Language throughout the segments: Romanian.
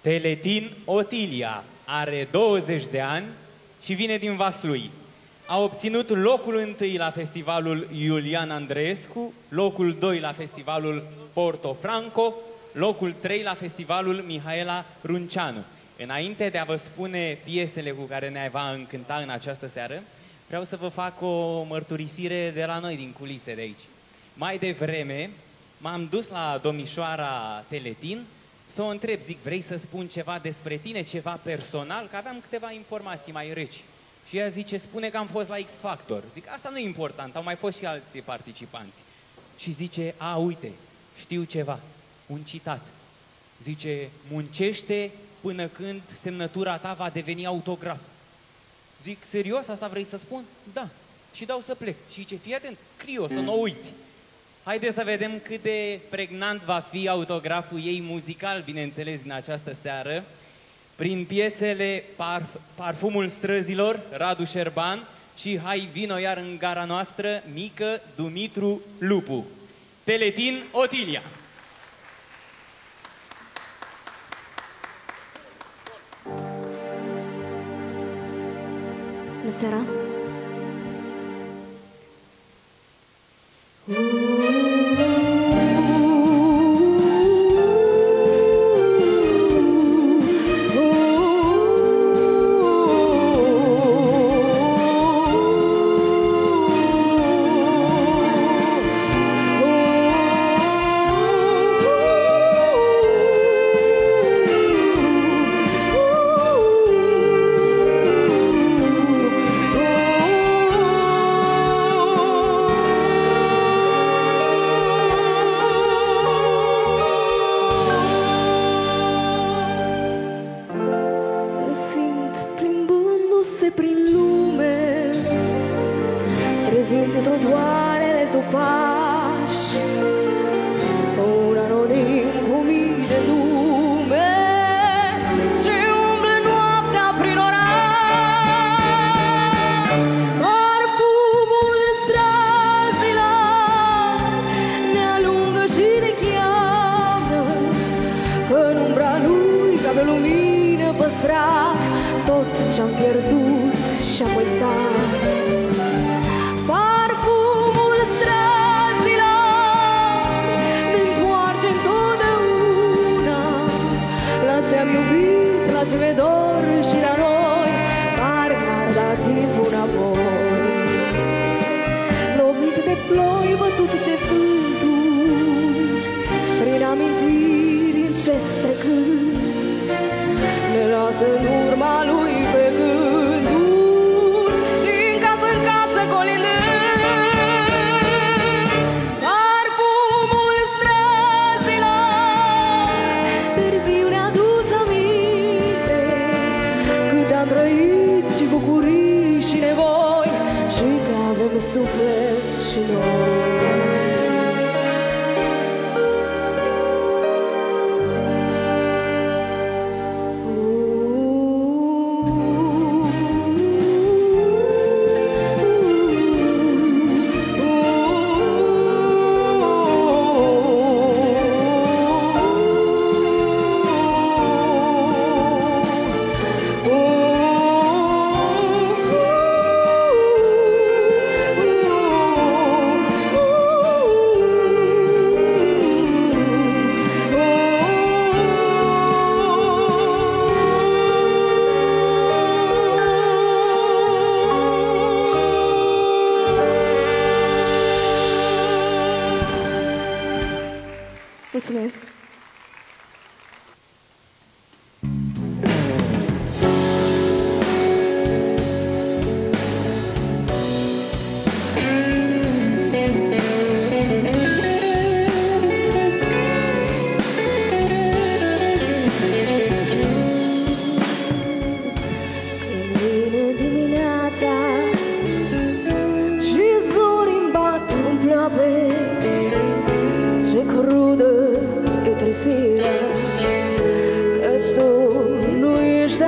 Teletin Otilia are 20 de ani și vine din Vaslui. A obținut locul întâi la festivalul Iulian Andreescu, locul 2 la festivalul Porto Franco, locul 3 la festivalul Mihaela Runceanu. Înainte de a vă spune piesele cu care ne va încânta în această seară, vreau să vă fac o mărturisire de la noi, din culise de aici. Mai devreme, m-am dus la domnișoara Teletin să o întreb, zic, vrei să spun ceva despre tine, ceva personal? Că aveam câteva informații mai reci. Și ea zice, spune că am fost la X Factor. Zic, asta nu e important, au mai fost și alții participanți. Și zice, a, uite, știu ceva, un citat. Zice, muncește până când semnătura ta va deveni autograf. Zic, serios, asta vrei să spun? Da. Și dau să plec. Și ce fii atent, scrie-o, să nu o uiți. Haideți să vedem cât de pregnant va fi autograful ei muzical, bineînțeles, din această seară, prin piesele Parf- Parfumul străzilor, Radu Șerban, și Hai vino iar în gara noastră, mică Dumitru Lupu. Teletin Otilia. Bună seara! Pași. Ca un anonim cu mii de nume Ce umblă noaptea prin oraș. Parfumul străzilor Ne alungă și ne cheamă Că în umbra lui ca pe lumină păstra Tot ce-am pierdut și-am uitat La ce-am iubit, la ce mi-e dor și la noi Parcă ar da timpul înapoi. Lovit de ploi, bătut de vânturi Prin amintiri încet trecând Ne lasă în urma lui Mulțumesc!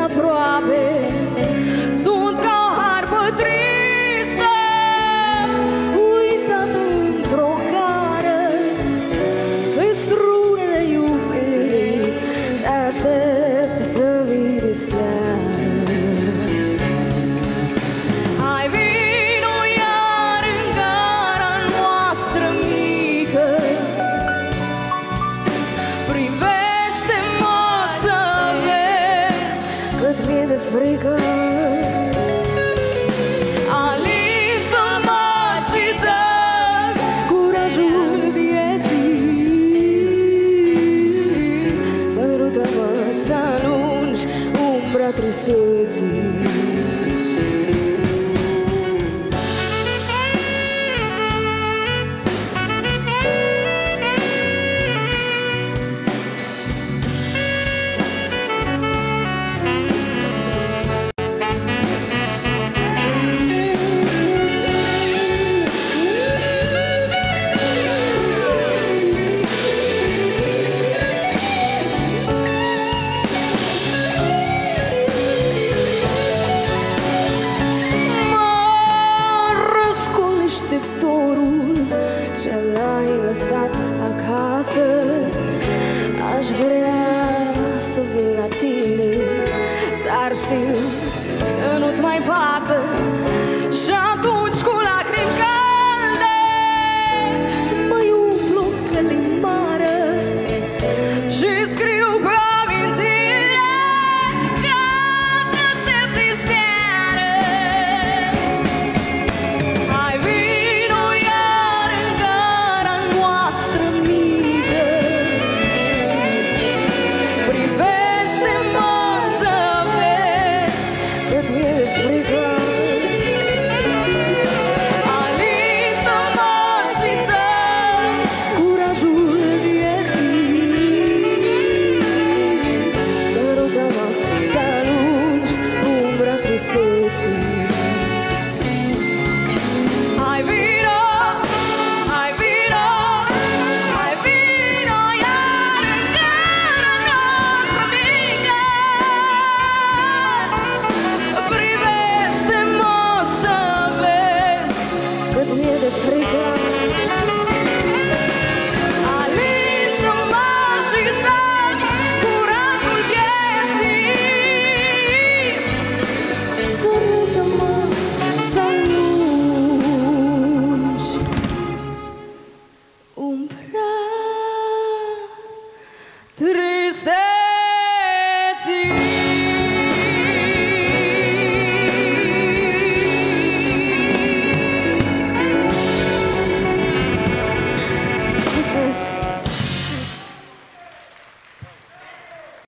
добро cât mi-e de frică. Alintă-mă și dă curajul vieții. Sărută-mă să alungi umbra tristeții Dar știu că nu-ți mai pasă. Și